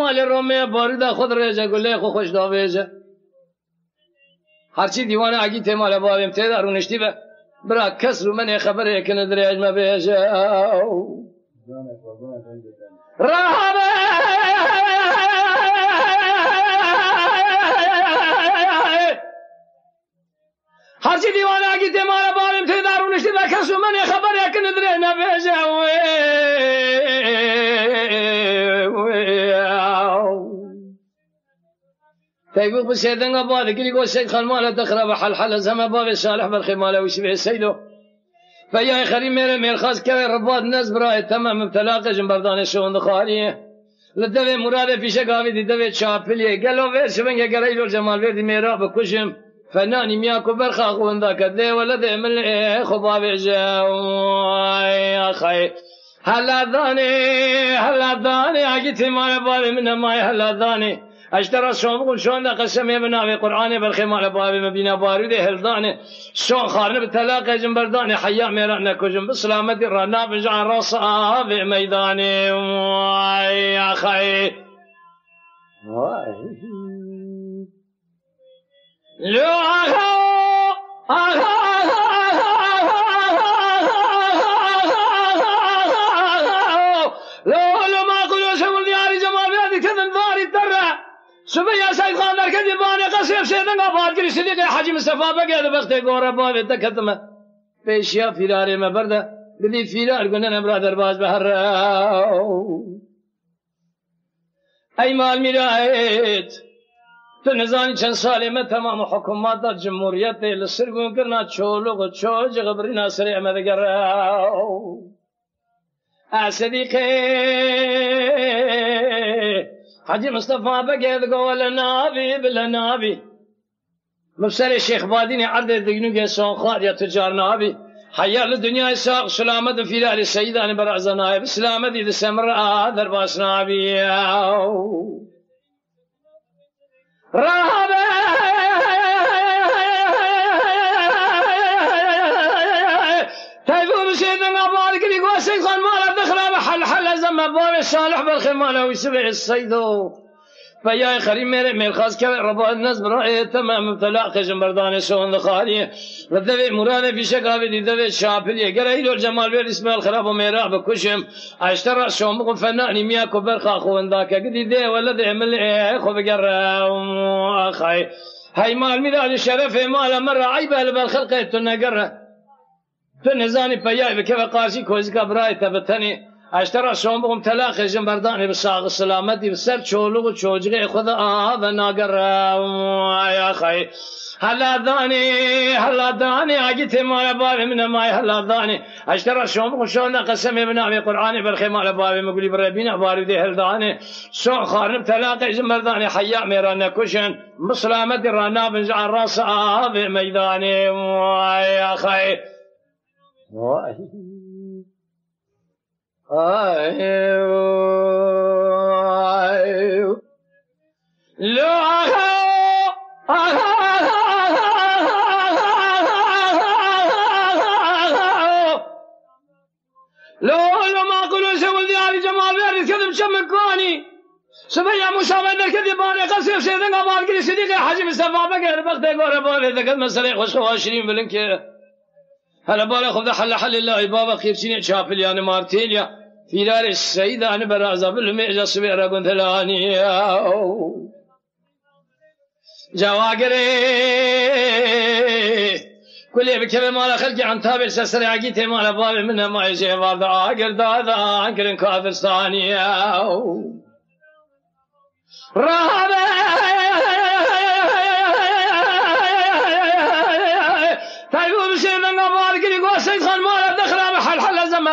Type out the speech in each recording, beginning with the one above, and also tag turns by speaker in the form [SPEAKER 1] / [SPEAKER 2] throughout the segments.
[SPEAKER 1] مال رومه بارده خود ریجه گله خو خوش داویجه هرچی دیوانه اگی تیماله بارم ته درونشتی به برا کەس و منێ خبرەیەکە درێژمە بێژە ڕاهە هەرچی دیواناگی تێمارە باڵم تێدار و نشتی بە کەس و منێ خبرەیەکە درێ نەبێژە تيبوق بسيدنا بالك اللي يقول سيد خان مالا تخرب حل حل زما باقی صالح برخی مالا وشبه سيدو فيا خري مير مير خاص كوي رباد ناس برايت تمام مبتلاقة جن بردان الشون خاليه لدوي مراد پیشه گاوی دی دوي چاپلیه گلو ور شبنگه گره ایلو جمال وردی میرا بکشم فنانی میا کو برخا خونده کده ولد امل خبا بجه خی حلدانه حلدانه اگه تیمانه باره منمای حلدانه ذاني اشترى شون قسم ابن قرآن بالخمال باب مبينا بارود هلدان شون خارن بتلاقى جنبردان حيا ميران كجن بسلامة رانا بجعل راسا في ميدان يا خي Sübh yasayıp kanlarken bir bahane kası yapsaydın kabahat girişti diye Hacı Mustafa be geldi bak tek ora bahane de katma. Peşya firare meber de dedi firar günden emra derbaz be. Ey mal mirayet. تو نزانی چند سالی میں تمام حکومت در جمهوریت دیل سرگون کرنا چولوگ و چوج غبری ناصر احمد گر حجي مصطفى بقيت قول نابي بلا نابي. مبسر الشيخ باديني عرض الدقنوك سون خاد يا تجار نابي. حيا للدنيا ساق سلامة في دار السيدة أنا برع زنايب سلامة دي سمر آذر باس نابي. رهبه تيفون سيدنا بارك لي قوسي خان حل حل زم باب صالح بالخمالة ويسبع الصيدو فيا خريم مير مير خاص كان ربا الناس برأي تمام مبتلا خشم مردان سون خالي ردوي مراد في شقابي دي دوي شابل يقرأي له الجمال بير اسمه الخراب وميرا بكشم اشترى شوم فنان مياكو برخا خو ذاك قدي دي ولا دي عمل إيه خو بقرا أخي هاي مال ميلاد الشرف مال مرة عيبه بالخلق تنقره تنزاني بياي بكيف قاسي كوزكا اشترا شما بگم تلا جن بردانی به ساق سلامتی به سر چولوگ و چوجگه خود آها و ناگر آیا خی حلا دانی حلا دانی اگه تی مال بابی من مای حلا دانی اشترا شما بگم شما قسم ابن آمی قرآن برخی مال بابی مگلی بر ربین باری دی حل دانی سو خارن تلا جن بردانی حیاء میرا نکشن مسلامتی رانا بنج راس آها و میدانی آیا خی لو لو ما قولوا سوى دياري جمال بيرد كذب شمكوني سبيا مشابه نركض باني قصير سيدنا قبال كري صديقي حجم استفاده غير بخت غور بول ذكر مسألة خوش خواشرين بلنك. هلا بالا خذ حل حل الله بابا خير سنة شافل يعني مارتيليا. في السيدة أنا برازة بالمعجة صبيرة قنت لاني جواقري كل بكذا ما خلق عن تابع سسر عقيته ما لباب منها ما يجي بعض عاقر دادا عنكر كافر ثانية رهبه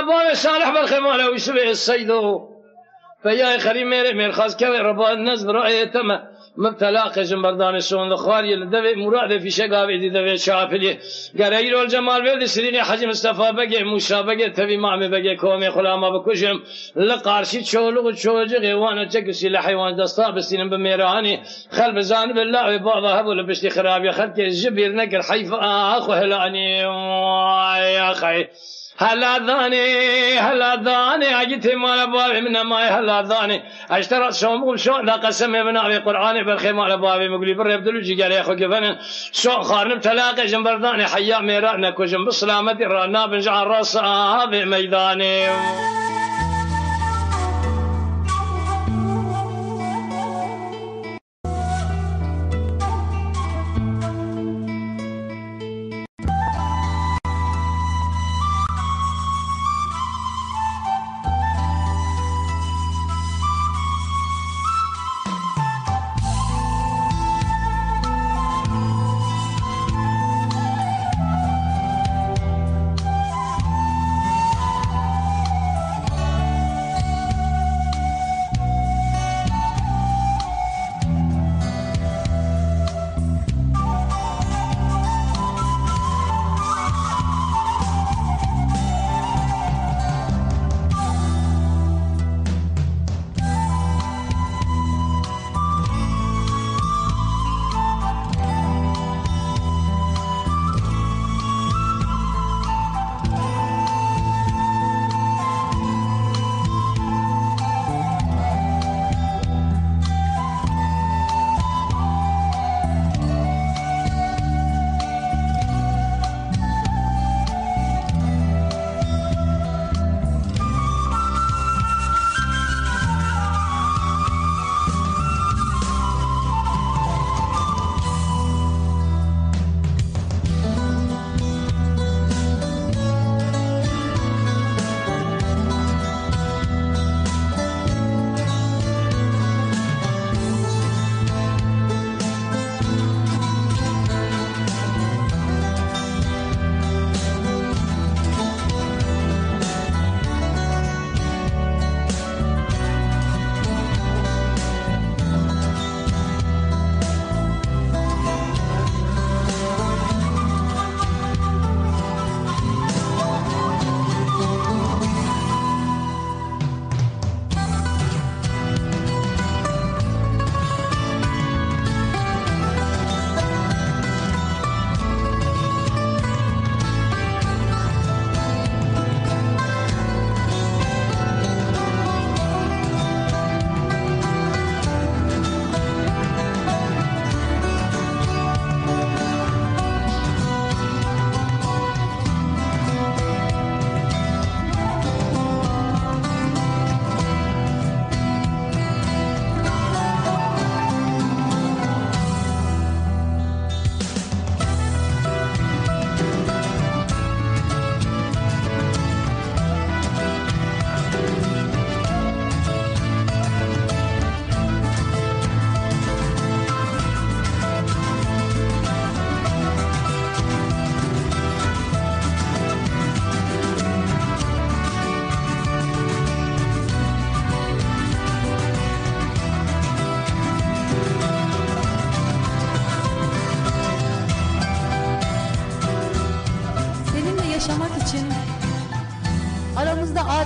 [SPEAKER 1] باب صالح بالخمالة ويسبع السيدو فيا خريم مير مير خاص كوي ربا الناس برأي تما مبتلا قشم بردان شون خواري لدوي مراد في شقاوي دي دوي شافلي قرير الجمال بيد سريني حج مصطفى بقى موسى بقى تبي معمي بقى كومي خلاما بكشم لقارشي تشولو تشوجي وأنا تشكسي لحيوان دستا بسين بميراني خل بزان بالله بابا هبو لبشتي خراب يا خلك الجبير نقر حيف اخو هلاني يا خي هلا ذاني هلا ذاني اجيت مال بابي من ما هلا ذاني اشترط شوم شو ذا قسم من ابي قراني بالخي مال بابي مقولي بر يبدلو قال يا اخو كفن شو خارن تلاقي جنبر ذاني حيا ميرانا كوجن بسلامتي رانا بنجع راس هذا ميداني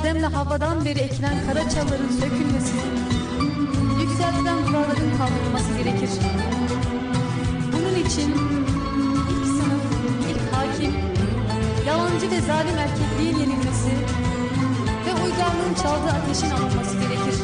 [SPEAKER 2] Adem'le havadan beri ekilen kara çalıların sökülmesi, yükseltilen duvarların kaldırılması gerekir. Bunun için ilk sınıf, ilk hakim, yalancı ve zalim erkekliğin yenilmesi ve uygarlığın çaldığı ateşin alınması gerekir.